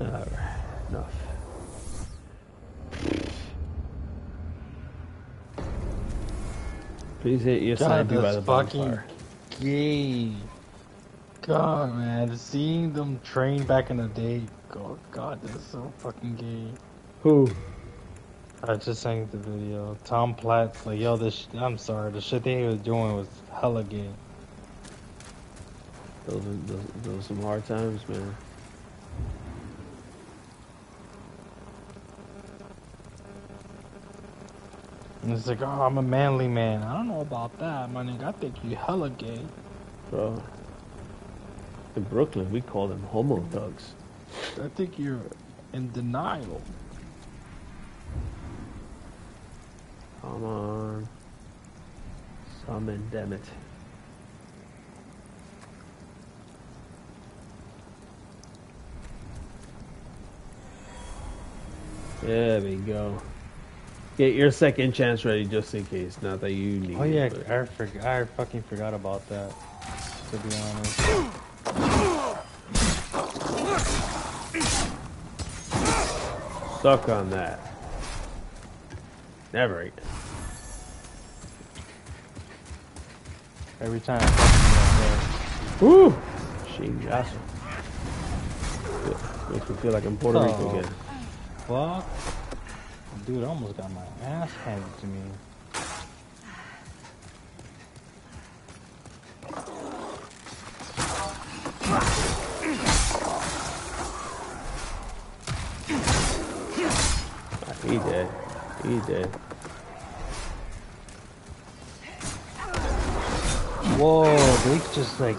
Alright, enough. Please hit your God, side by that's the fucking gay. God, man, seeing them train back in the day. God, God, that's so fucking gay. Who? I just saying the video. Tom Platz like, yo, this. Sh- I'm sorry, the shit that he was doing was hella gay. Those those, those are some hard times, man. And it's like, oh, I'm a manly man. I don't know about that, my nigga. I think you hella gay. Bro. In Brooklyn, we call them homo thugs. I think you're in denial. Come on. Summon, damn it. There we go. Get your second chance ready just in case. Not that you need Oh yeah, it. but- I forg- I fucking forgot about that. To be honest. Suck on that. Never eat. Every time. Woo! Shingasso. Makes me feel like I'm Puerto Rico Oh. again. Fuck. Dude, almost got my ass handed to me. He dead. He dead. Whoa, they just like,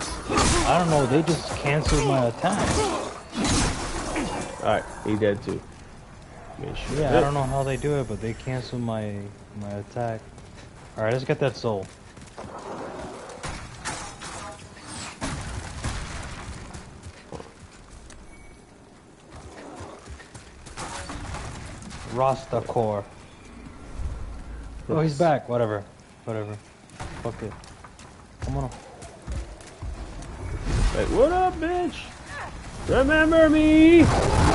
I don't know, they just canceled my attack. Alright, he dead too. Yeah, I don't know how they do it, but they cancel my my attack. Alright, let's get that soul. Rasta core. Oh, he's back. Whatever. Whatever. Fuck it. Come on. Like, what up, bitch? Remember me?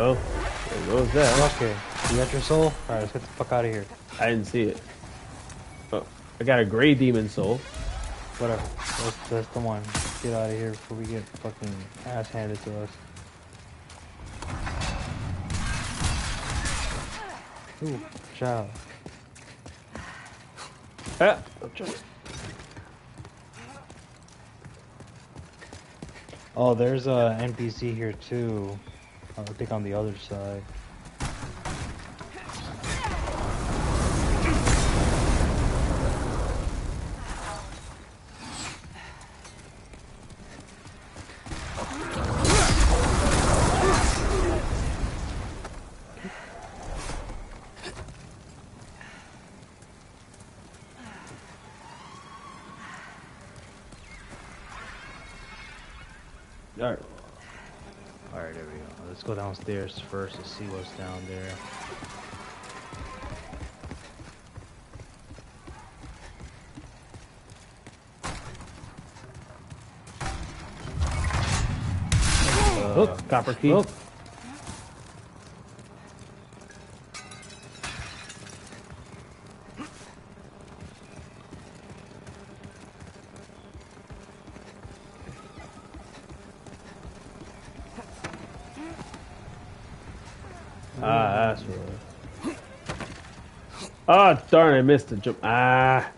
Oh, there goes that. Okay. You got your soul? Alright, let's get the fuck out of here. I didn't see it. Oh, I got a gray demon soul. Whatever. That's, that's the one. Get out of here before we get fucking ass handed to us. Ooh, child. Ah, Oh, there's a NPC here too. I think on the other side. Alright. Alright, there we go. Let's go downstairs first to see what's down there. Oh, copper key. oh. Darn, I missed the jump. Ah.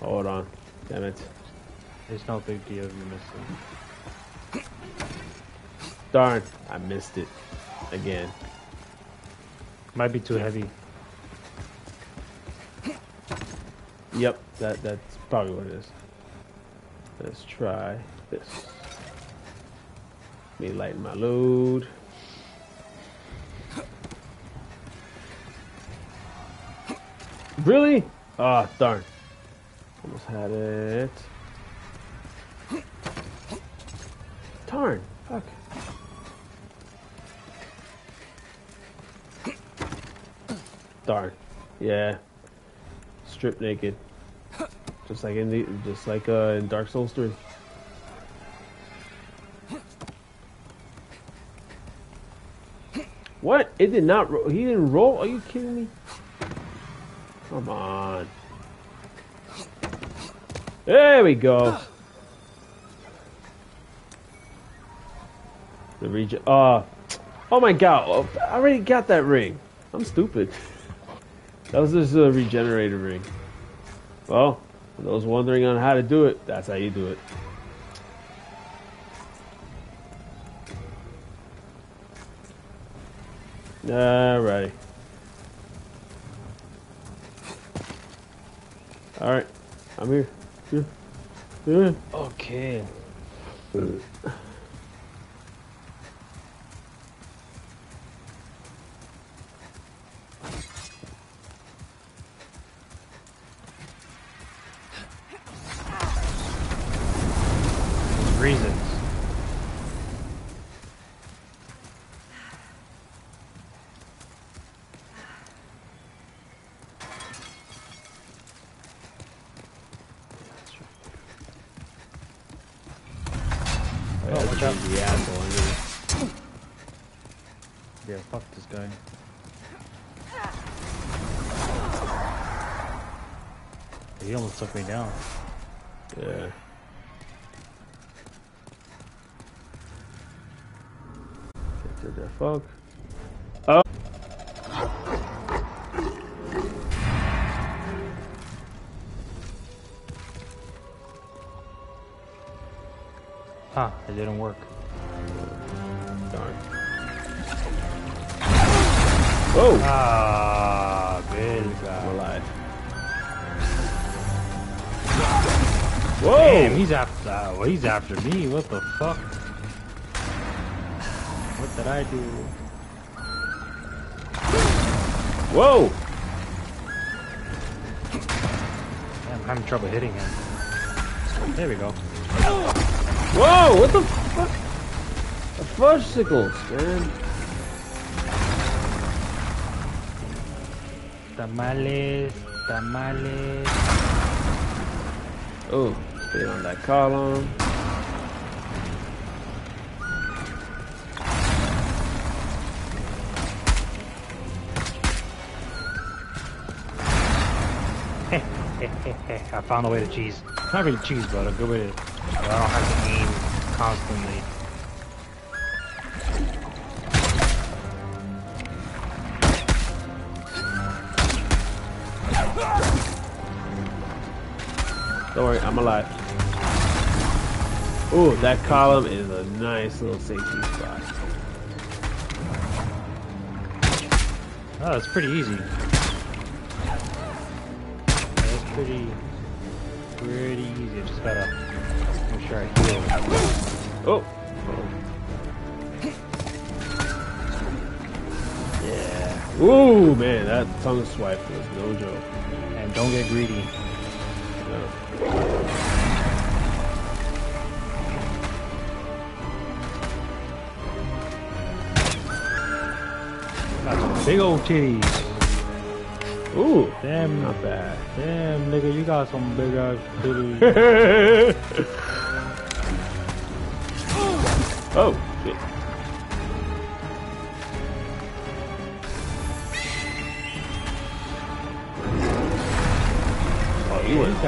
Hold on. Damn it. It's no big deal if you miss it. Darn, I missed it. Again. Might be too heavy. Yep, that that's probably what it is. Let's try this. Let me lighten my load. Really? Ah, darn. Almost had it. Darn. Fuck. Darn. Yeah. Strip naked. just like in the, just like uh, in Dark Souls 3. What? It did not. He didn't roll. Are you kidding me? Come on. There we go. The region. Uh, oh my god! I already got that ring. I'm stupid. That was just a regenerated ring. Well, for those wondering on how to do it, that's how you do it. Alrighty. Alright. I'm here. Yeah. Yeah. Okay. Reasons. Oh, watch out. the asshole under Yeah, fuck this guy. He almost took me down. Yeah. Get the fuck. Oh. Huh, it didn't work. He's after. Uh, he's after me. What the fuck? What did I do? Whoa! I'm having trouble hitting him. There we go. Whoa! What the fuck? The fudgesicles, man. Tamales, tamales. Oh, stay on that column. I found a way to cheese. Not really cheese, but a good way to. I don't have to aim constantly. Don't worry, I'm alive. Ooh, that column is a nice little safety spot. Oh, that's pretty easy. That's pretty, pretty easy. I just gotta make sure I heal. Oh! Yeah. Ooh, man, that tongue swipe was no joke. And don't get greedy. No. Got some big old titties. Ooh, Damn, not bad. damn, nigga, you got some big ass titties. oh,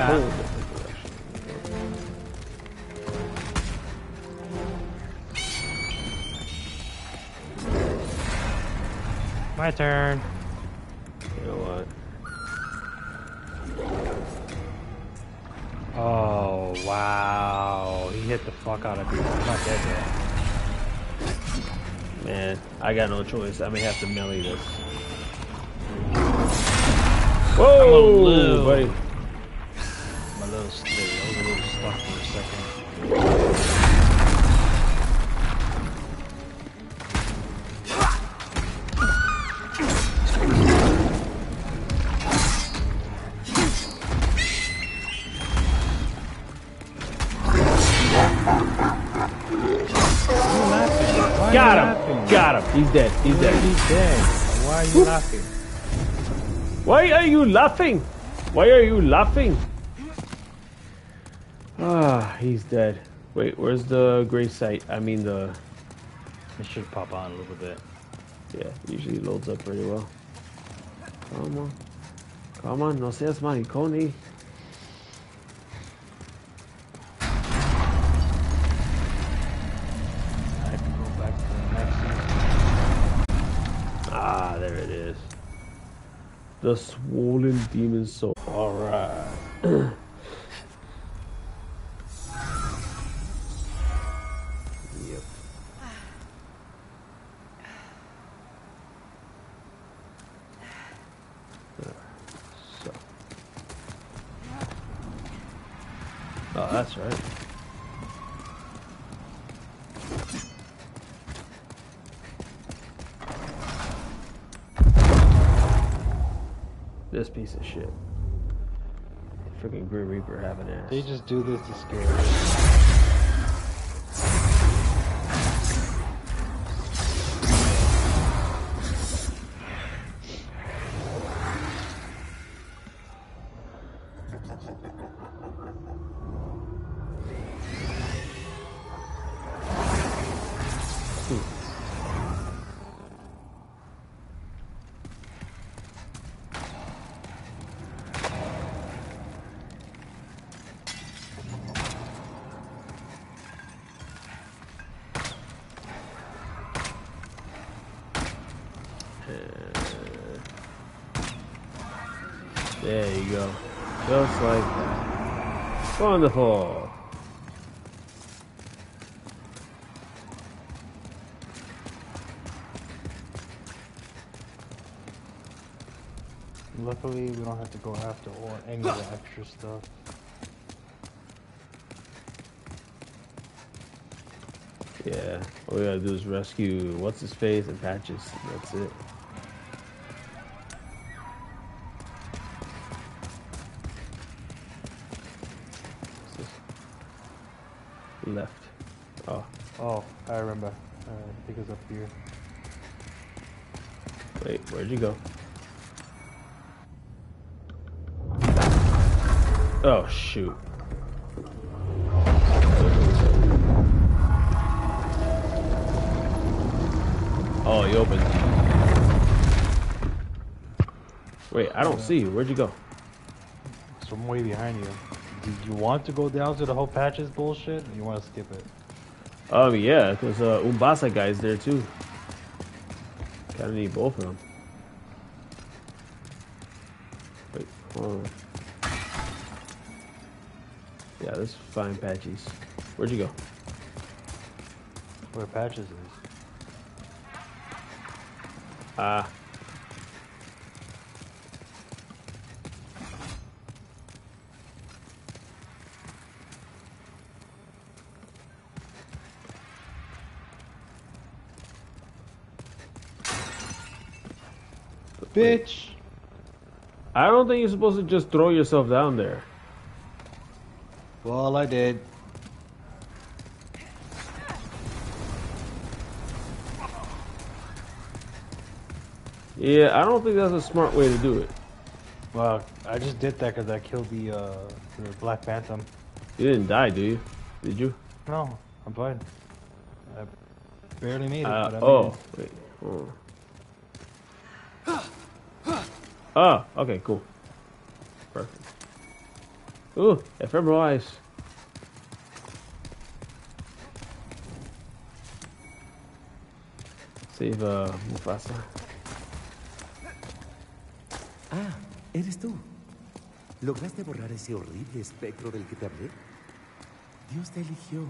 direction. My turn. You know what? Oh, wow. He hit the fuck out of me. I'm not dead yet. Man, I got no choice. I may have to melee this. Whoa, little- buddy. A little straight. I was a little stuck for a second. Got him. Got him. He's dead. He's dead. He's dead. Why are you laughing? Why are you laughing? Why are you laughing? Ah, he's dead. Wait, where's the gray site? I mean the... It should pop on a little bit. Yeah, usually loads up pretty well. Come on. Come on, no seas mariconi. I have to go back to the next one. Ah, there it is. The swollen demon soul. Alright. that's right. This piece of shit. Freaking Grim Reaper having ass. They just do this to scare you. There you go. Just like that. Wonderful. Luckily, we don't have to go after all any of the extra stuff. Yeah. All we gotta do is rescue what's his face and patches. That's it. Up here. wait, where'd you go? Oh shoot. Oh, he opened. Wait, I don't see you. Where'd you go? So I'm way behind you. Did you want to go down to the whole patches bullshit? Or you want to skip it? Um, yeah, because uh, Umbasa guy's there too. Kinda need both of them. Wait, hold on. Yeah, this is fine patches. Where'd you go? Where patches is? Ah. Bitch! I don't think you're supposed to just throw yourself down there. Well, I did. Yeah, I don't think that's a smart way to do it. Well, I just did that because I killed the uh the Black Phantom. You didn't die, do you? Did you? No, I'm fine. I barely made it. Uh, but I made oh, it. wait. hold on. Oh, okay, cool. Perfect. Ooh, ephemeral eyes. Save uh, Mufasa. Ah, eres tú. ¿Lograste borrar ese horrible espectro del que te hablé? Dios te eligió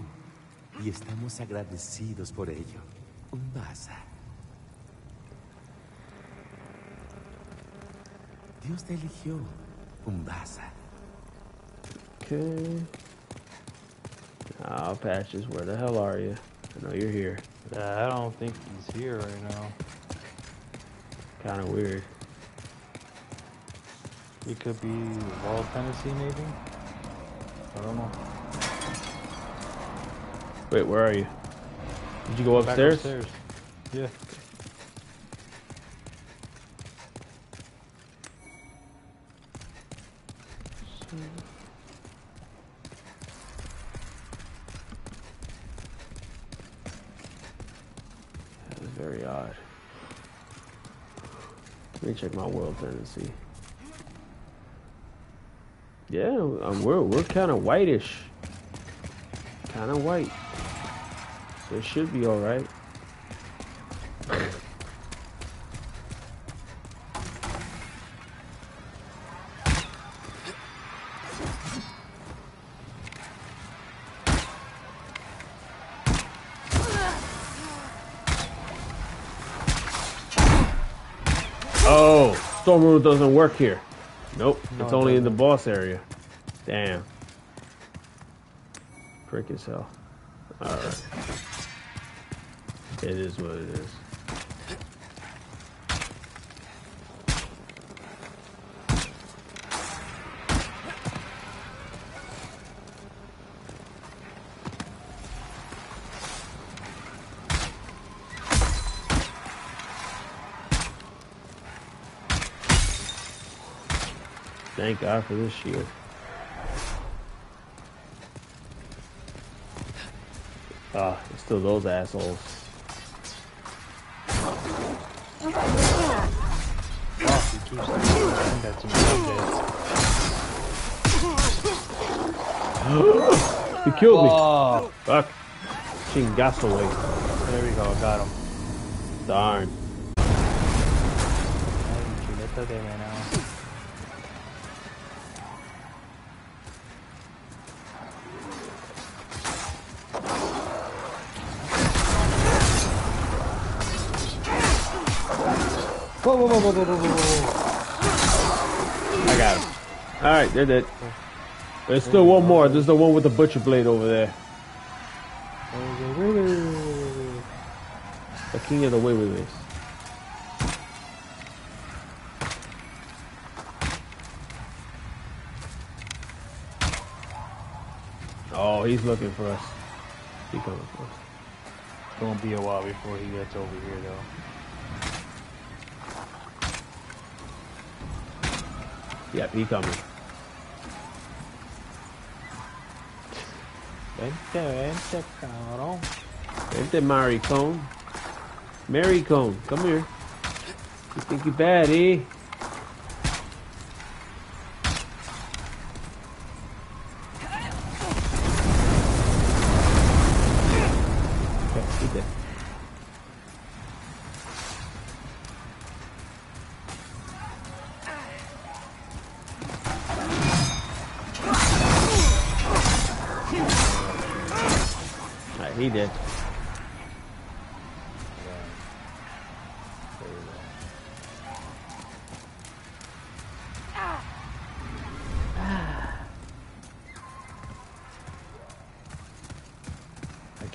y estamos agradecidos por ello. Umbasa. Dios te eligió. Umbasa. Okay. Oh, Patches, where the hell are you? I know you're here. Yeah, I don't think he's here right now. Kind of weird. He could be Wall, Tennessee, maybe. I don't know. Wait, where are you? Did you go Back upstairs? upstairs. Yeah. very odd. Let me check my world turn. Yeah, um, we're we're kind of whitish, kind of white. So it should be all right. Oh, Stormruler doesn't work here. Nope, No, it's it only in the boss area. Damn. Prick as hell. Alright. It is what it is. Thank God for this shield. Ah, it's still those assholes. Oh, he keeps doing that me. He killed me. Oh, Fuck. Chingazo way. there we go. I got him. Darn. Ay, chuleta de venado. Whoa, whoa, whoa, whoa, whoa, whoa, whoa, whoa. I got him. Alright, they're dead. There's still one more. There's the one with the butcher blade over there. The king of the way with this. Oh, he's looking for us. He coming for us. Gonna be a while before he gets over here, though. Yep, he coming. Vente, vente, cabrón. Vente, Mary Cone. Mary Cone, come here. You think you bad, eh?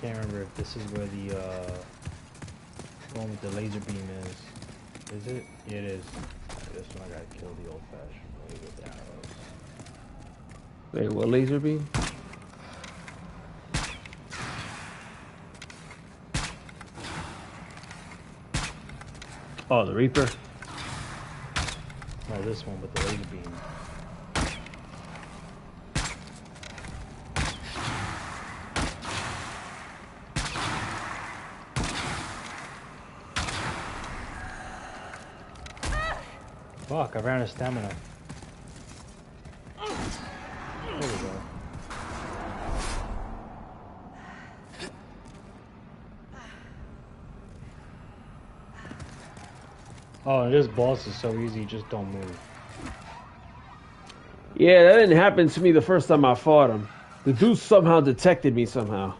Can't remember if this is where the uh, one with the laser beam is. Is it? Yeah, it is. This one I gotta kill the old fashioned way with the arrows. Wait, what laser beam? Oh, the Reaper. No, this one with the laser beam. Fuck, I ran out of stamina. There we go. Oh, this boss is so easy, just don't move. Yeah, that didn't happen to me the first time I fought him. The dude somehow detected me somehow.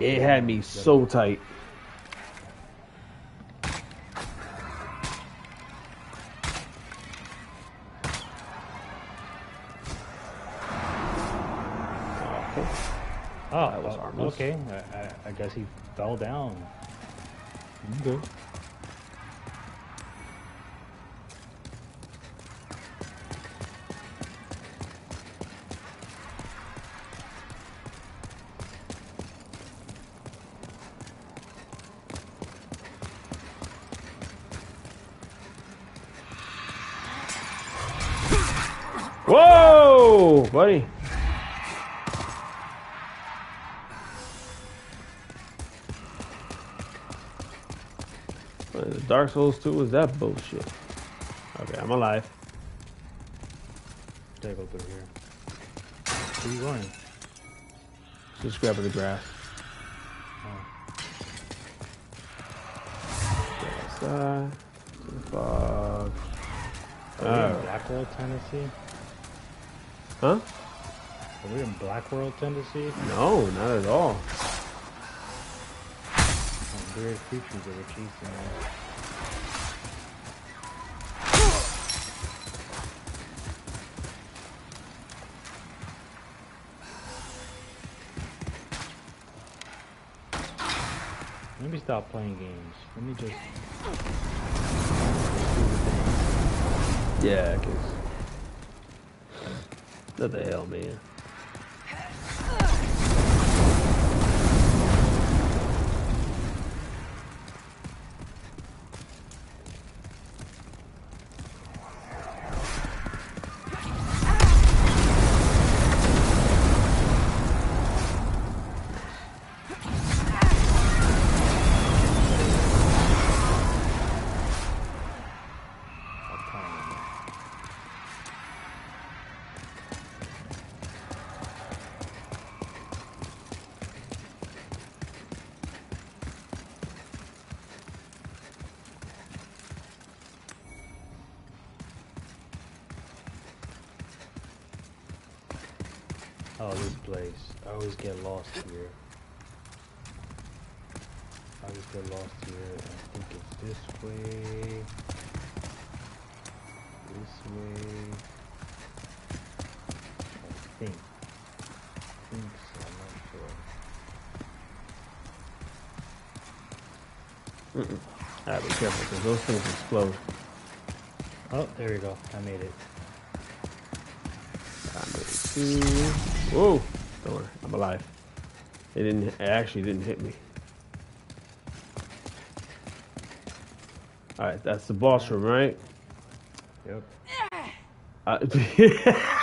It had me so tight. Okay. I, I, I guess he fell down. Okay. Whoa, buddy. Dark Souls 2 was that bullshit. Okay, I'm alive. Gotta go here. Where you going? Just grabbing the grass. Oh. Outside. To the fog. Are we Oh. in Blackwell, Tennessee? Huh? Are we in Blackwell, Tennessee? No, not at all. Some weird creatures that were chasing us. Stop playing games. Let me just. Yeah, cause. What the hell, man? I always get lost here. I always get lost here. I think it's this way. This way. I think. I think so. I'm not sure. Alright, be careful, because those things explode. Oh, there we go. I made it. I made two. Whoa! Don't worry, I'm alive. It didn't. It actually didn't hit me. All right, that's the boss room, right? Yep. Uh,